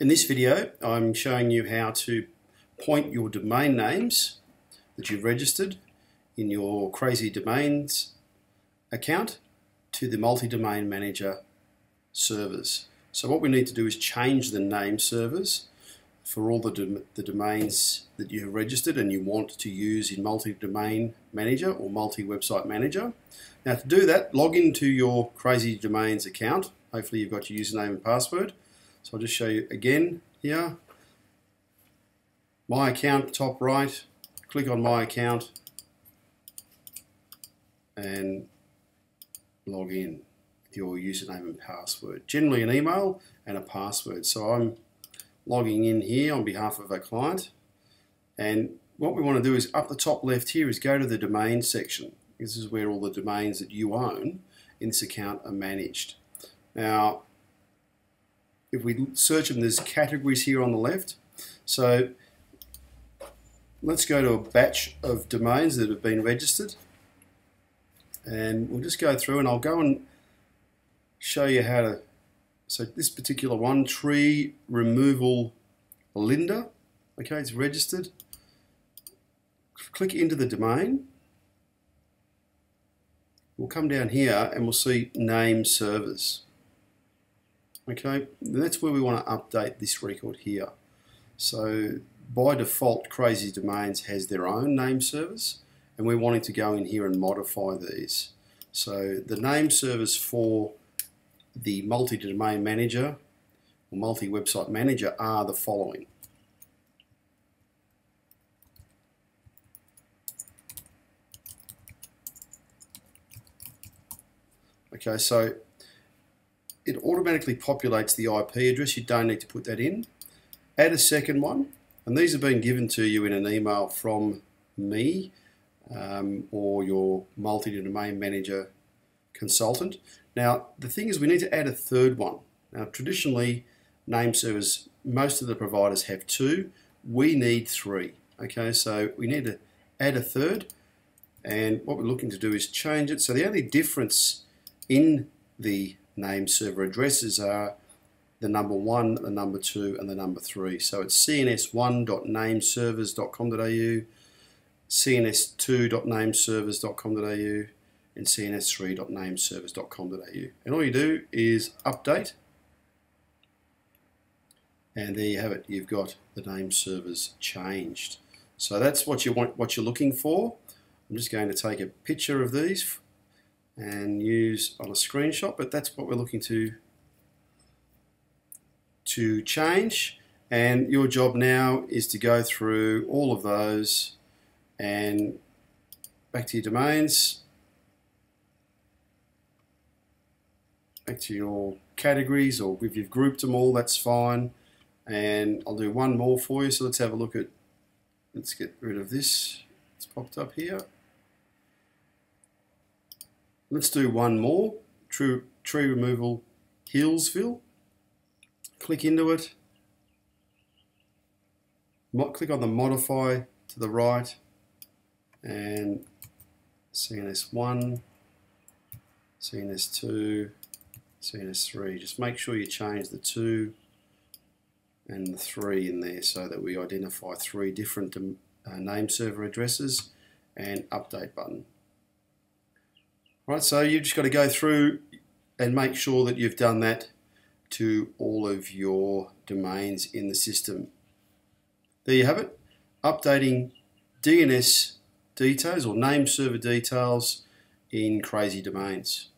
In this video, I'm showing you how to point your domain names that you've registered in your Crazy Domains account to the multi-domain manager servers. So what we need to do is change the name servers for all the, dom the domains that you have registered and you want to use in multi-domain manager or multi-website manager. Now to do that, log into your Crazy Domains account. Hopefully you've got your username and password. So I'll just show you again here. My account, top right, click on my account and log in with your username and password. Generally an email and a password. So I'm logging in here on behalf of a client and what we want to do is up the top left here is go to the domain section. This is where all the domains that you own in this account are managed. Now if we search them, there's categories here on the left. So let's go to a batch of domains that have been registered. And we'll just go through and I'll go and show you how to, so this particular one, tree removal Linda, okay, it's registered. Click into the domain. We'll come down here and we'll see name servers. Okay, that's where we want to update this record here. So by default, Crazy Domains has their own name servers, and we're wanting to go in here and modify these. So the name servers for the multi-domain manager or multi-website manager are the following. Okay, so it automatically populates the IP address. You don't need to put that in. Add a second one, and these have been given to you in an email from me um, or your multi-domain manager consultant. Now, the thing is we need to add a third one. Now, traditionally, name servers, most of the providers have two. We need three. Okay, so we need to add a third, and what we're looking to do is change it. So the only difference in the name server addresses are the number one, the number two, and the number three. So it's cns1.nameservers.com.au, cns2.nameservers.com.au, and cns3.nameservers.com.au. And all you do is update, and there you have it. You've got the name servers changed. So that's what you want, what you're looking for. I'm just going to take a picture of these and use on a screenshot, but that's what we're looking to to change. And your job now is to go through all of those and back to your domains, back to your categories, or if you've grouped them all, that's fine. And I'll do one more for you. So let's have a look at, let's get rid of this. It's popped up here. Let's do one more, tree, tree removal Hillsville. Click into it. Mo click on the modify to the right and CNS1, CNS2, CNS3. Just make sure you change the 2 and the 3 in there so that we identify three different uh, name server addresses and update button. Right, so you've just got to go through and make sure that you've done that to all of your domains in the system. There you have it, updating DNS details or name server details in Crazy Domains.